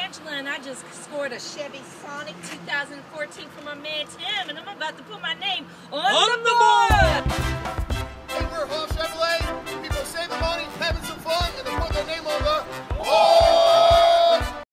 Angela and I just scored a Chevy Sonic 2014 for my man Tim and I'm about to put my name on, on the, the